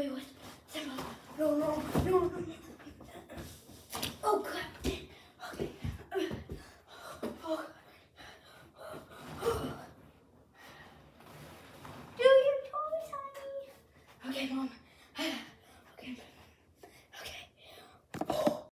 Wait, what? No, no, no, no. Oh, crap. Okay. Oh. Do your honey. Okay,